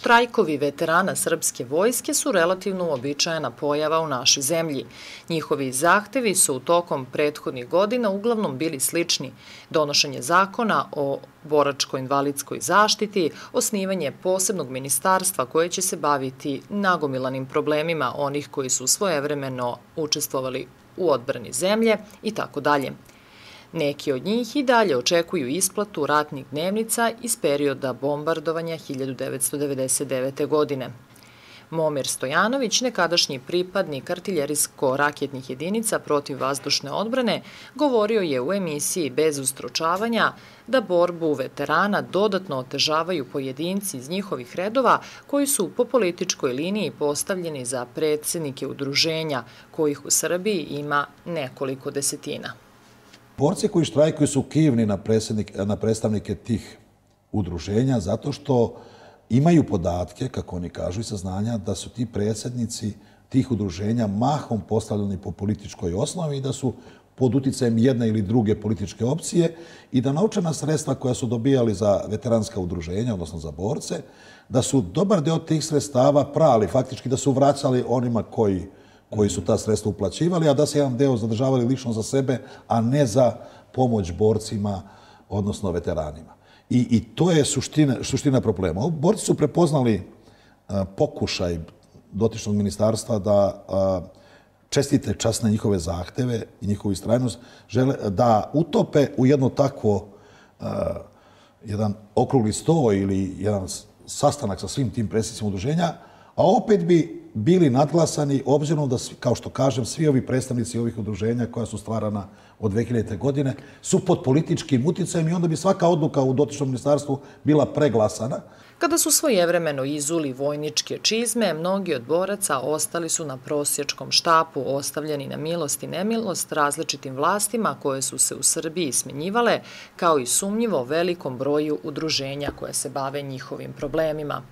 Štrajkovi veterana srpske vojske su relativno uobičajena pojava u našoj zemlji. Njihovi zahtevi su u tokom prethodnih godina uglavnom bili slični. Donošenje zakona o boračko-invalidskoj zaštiti, osnivanje posebnog ministarstva koje će se baviti nagomilanim problemima onih koji su svojevremeno učestvovali u odbrani zemlje i tako dalje. Neki od njih i dalje očekuju isplatu ratnih dnevnica iz perioda bombardovanja 1999. godine. Momir Stojanović, nekadašnji pripadnik artiljerijsko-raketnih jedinica protiv vazdušne odbrane, govorio je u emisiji bez ustročavanja da borbu veterana dodatno otežavaju pojedinci iz njihovih redova koji su po političkoj liniji postavljeni za predsjednike udruženja, kojih u Srbiji ima nekoliko desetina. Borci koji štrajkuju su kivni na, na predstavnike tih udruženja zato što imaju podatke, kako oni kažu i saznanja, da su ti predsjednici tih udruženja mahom postavljeni po političkoj osnovi i da su pod uticajem jedne ili druge političke opcije i da naučena sredstva koja su dobijali za veteranska udruženja, odnosno za borce, da su dobar deo tih sredstava prali, faktički da su vraćali onima koji koji su ta sredstva uplaćivali, a da se jedan deo zadržavali lično za sebe, a ne za pomoć borcima, odnosno veteranima. I, i to je suština, suština problema. Borci su prepoznali a, pokušaj dotičnog ministarstva da a, čestite čas na njihove zahteve i njihovu istrajnost, žele da utope u jedno takvo a, jedan okrugli sto ili jedan sastanak sa svim tim predsjednicima udruženja, a opet bi bili nadglasani, obzirom da, kao što kažem, svi ovi predstavnici ovih udruženja koja su stvarana od 2000. godine su pod političkim uticajem i onda bi svaka odluka u dotičnom ministarstvu bila preglasana. Kada su svojevremeno izuli vojničke čizme, mnogi od boraca ostali su na prosječkom štapu, ostavljeni na milost i nemilost različitim vlastima koje su se u Srbiji smenjivale, kao i sumnjivo velikom broju udruženja koje se bave njihovim problemima.